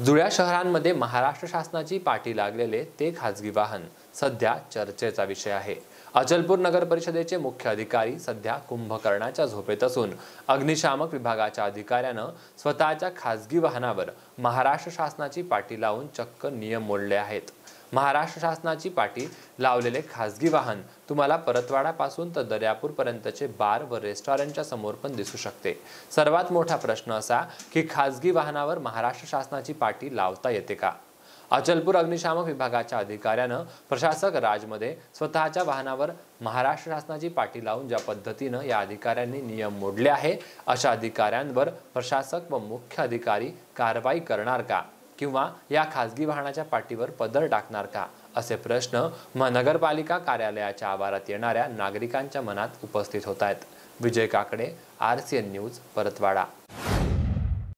जुळ्या शहरांमध्ये महाराष्ट्र शासनाची पाठी लागलेले ते खाजगी वाहन सध्या चर्चेचा विषय आहे. अचलपूर नगर परिषदेचे मुख्य अधिकारी सध्या कुंभकर्णाच्या झोपेत असून अग्निशामक विभागाच्या अधिकाऱ्यानं स्वतःच्या खाजगी वाहनावर महाराष्ट्र शासनाची पाटी लावून चक्क नियम मोडले आहेत. महाराष्ट्र शासनाची पाटी लावलेले खाजगी वाहन तुम्हाला परतवाडापासून तर दर्यापूरपर्यंतचे बार व रेस्टॉरंटच्या समोर पण दिसू शकते. सर्वात मोठा प्रश्न असा की खाजगी वाहनावर महाराष्ट्र शासनाची पाटी लावता येते का? अचलपूर अग्निशामक विभागाच्या अधिकाऱ्यानं प्रशासक राजमध्ये स्वतःच्या वाहनावर महाराष्ट्र शासनाची पाटी लावून ज्या पद्धतीनं या अधिकाऱ्यांनी नियम मोडले आहे अशा अधिकाऱ्यांवर प्रशासक व मुख्य अधिकारी कारवाई करणार का? किंवा या खाजगी वाहनाच्या पाठीवर पदर टाकणार का? असे प्रश्न महानगरपालिका कार्यालयाच्या आवारात येणाऱ्या नागरिकांच्या मनात उपस्थित होत आहेत. Vijay Kakade R C N news Paratwada.